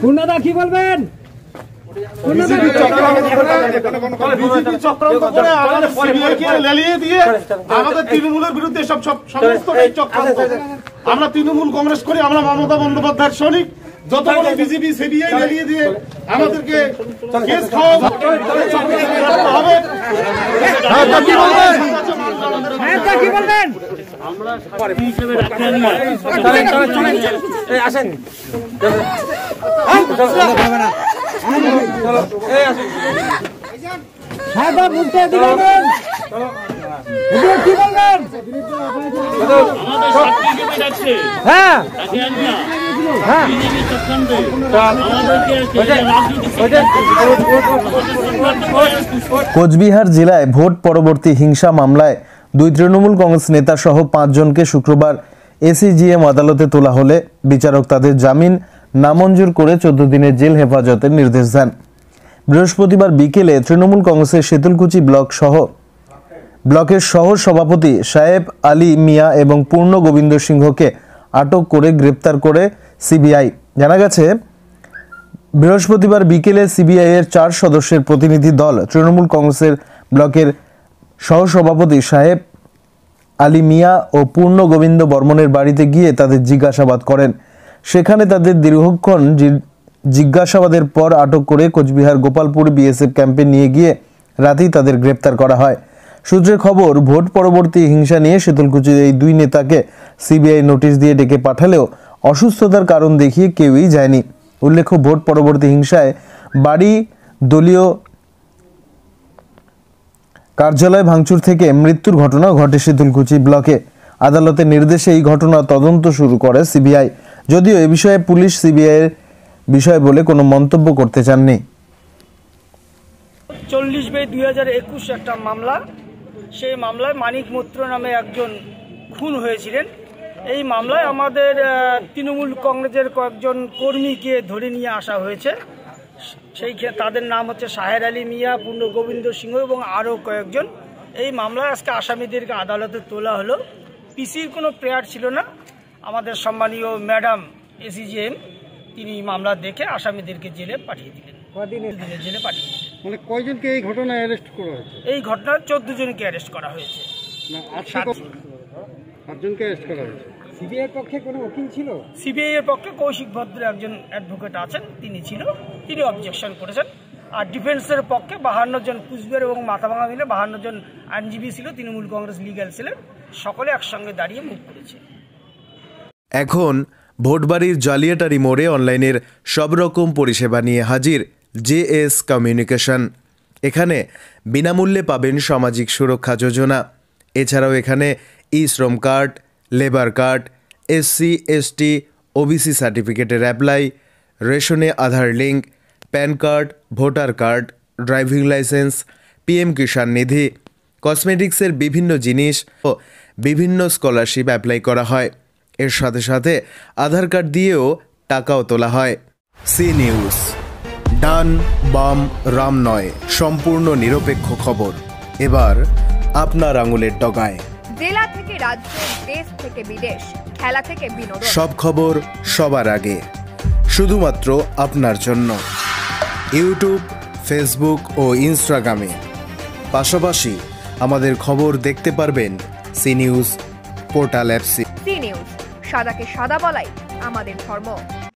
পূর্ণদা কি বলবেন পূর্ণদা কি বিজেপি চক্রান্ত করে আমাদের সিবিআইকে লেলিয়ে দিয়ে আমাদের তৃণমূলের বিরুদ্ধে সব সব সমস্ত আমরা তৃণমূল কংগ্রেস করি আমরা মমতা বন্দ্যোপাধ্যায়ের সৈনিক যত বড় বিজেপি সিবিআই লেলিয়ে দিয়ে আমাদেরকে কেস খাওয়া হবে হ্যাঁ কি বলবেন হ্যাঁ মুখটা কি বলবেন? হ্যাঁ। হ্যাঁ। কোচবিহার জেলায় ভোট পরবর্তী হিংসা মামলায় দুই তৃণমূল কংগ্রেস নেতা সহ পাঁচজনকে শুক্রবার এসিজিএম আদালতে তোলা হলে বিচারক তাদের জামিন নামঞ্জুর করে চোদ্দ দিনের জেল হেফাজতের নির্দেশ দেন। বৃহস্পতিবার বিকেলে তৃণমূল কংগ্রেসের শীতলকুচি ব্লক সহ ব্লকের সহ সভাপতি সাহেব আলী মিয়া এবং পূর্ণ গোবিন্দ সিংহকে আটক করে গ্রেপ্তার করে সিবিআই। জানা গেছে, বৃহস্পতিবার বিকেলে সিবিআই এর চার সদস্যের প্রতিনিধি দল তৃণমূল কংগ্রেসের ব্লকের সহসভাপতি সাহেব আলী মিয়া ও পূর্ণ গোবিন্দ বর্মনের বাড়িতে গিয়ে তাদের জিজ্ঞাসাবাদ করেন। সেখানে তাদের দীর্ঘক্ষণ জিজ্ঞাসাবাদের পর আটক করে কোচবিহার গোপালপুর বিএসএফ ক্যাম্পে নিয়ে গিয়ে রাতেই তাদের গ্রেপ্তার করা হয়। সূত্রের খবর, ভোট পরবর্তী হিংসা নিয়ে শীতলকুচির এই দুই নেতাকে সিবিআই নোটিশ দিয়ে ডেকে পাঠালেও অসুস্থতার কারণ দেখিয়ে কেউই যায়নি। উল্লেখ্য, ভোট পরবর্তী হিংসায় বাড়ি, দলীয় কার্যালয় ভাঙচুর থেকে মৃত্যুর ঘটনা ঘটে শীতলকুচি ব্লকে। আদালতের নির্দেশে এই ঘটনা তদন্ত শুরু করে সিবিআই। যদিও এ বিষয়ে পুলিশ সিবিআইয়ের বিষয় বলে কোনো মন্তব্য করতে চাননি। চল্লিশ বে দুই হাজার একুশ একটা মামলা। সেই মামলায় মানিক মৈত্র নামে একজন খুন হয়েছিলেন। এই মামলায় আমাদের তৃণমূল কংগ্রেসের কয়েকজন কর্মীকে ধরে নিয়ে আসা হয়েছে। সেই তাদের নাম হচ্ছে সাহের আলী মিয়া পূর্ণ গোবিন্দ সিংহ এবং আরও কয়েকজন। এই মামলায় আজকে আসামিদেরকে আদালতে তোলা হলো। পিসির কোনো প্রেয়ার ছিল না। আমাদের সম্মানীয় ম্যাডাম এসিজিএম তিনি মামলা দেখে আসামিদেরকে জেলে পাঠিয়ে দিলেন। কদিনের জেলে পাঠিয়ে দিলেন। মানে কয়জনকে এই ঘটনায় অ্যারেস্ট করা হয়েছে? এই ঘটনায় চোদ্দ জনকে অ্যারেস্ট করা হয়েছে। সাতজনকে অ্যারেস্ট করা হয়েছে? সিবিআই পক্ষে কোনো উকিল ছিল? সিবিআই এর পক্ষে কৌশিক ভদ্র একজন অ্যাডভোকেট আছেন তিনি ছিল। তিনি অবজেকশন করেছেন। আর ডিফেন্সের পক্ষে বাহান্ন জন কুচবিহার এবং মাথাভাঙা মিলে বাহান্ন জন আইনজীবী ছিল। তৃণমূল কংগ্রেস লিগ্যাল ছিলেন। সকলে একসঙ্গে দাঁড়িয়ে মুখ করেছে এখন ভোটবাড়ির জালিয়াটারি মোড়ে অনলাইনের সব রকম পরিষেবা নিয়ে হাজির জেএস কমিউনিকেশন। এখানে বিনামূল্যে পাবেন সামাজিক সুরক্ষা যোজনা। এছাড়াও এখানে e Shram card, labour card SC ST OBC সার্টিফিকেটের apply, রেশনে Aadhaar link, PAN card, voter card, driving licence PM Kisan Nidhi, কসমেটিক্সের বিভিন্ন জিনিস ও বিভিন্ন স্কলারশিপ অ্যাপ্লাই করা হয়। এর সাথে সাথে আধার কার্ড দিয়েও টাকাও তোলা হয়। সি নিউজ ডান বাম রাম নয় সম্পূর্ণ নিরপেক্ষ খবর। এবার আপনার আঙুলের ডগায়। জেলা থেকে রাজ্য দেশ থেকে বিদেশ খেলা থেকে বিনোদন। সব খবর সবার আগে শুধুমাত্র আপনার জন্য। ইউটিউব ফেসবুক ও ইনস্টাগ্রামে। পাশাপাশি আমাদের খবর দেখতে পারবেন সি নিউজ পোর্টাল অ্যাপসে। সাদাকে সাদা বলাই আমাদের ধর্ম।